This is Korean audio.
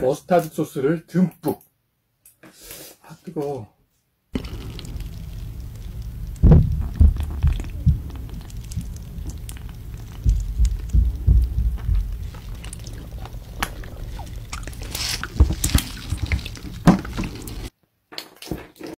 머스타드 소스를 듬뿍. 아 뜨거워.